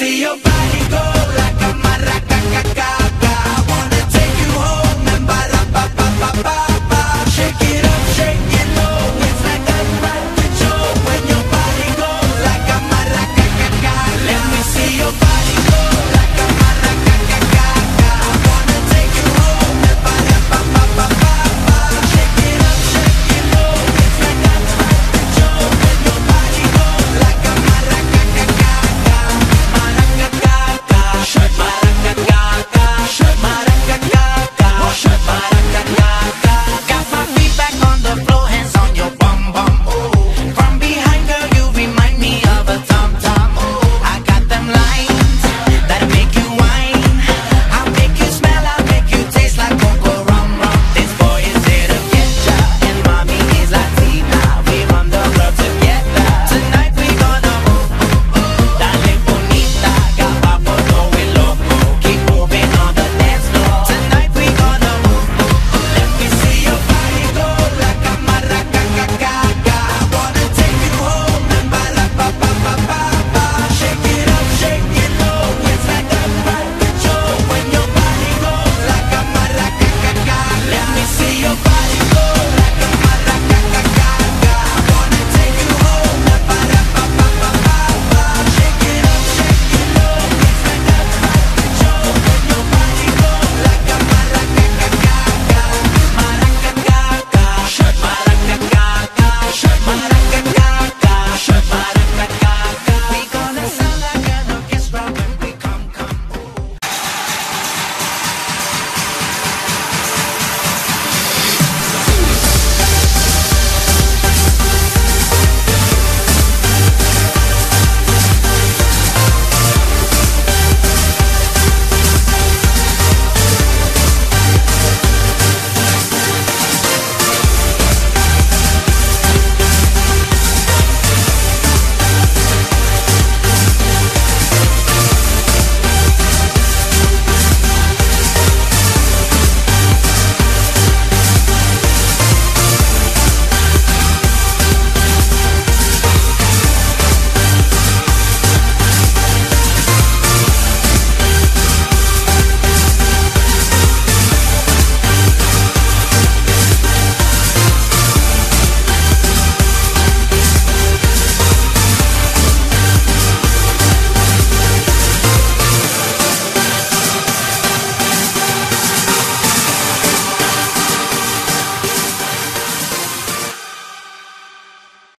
see your body go.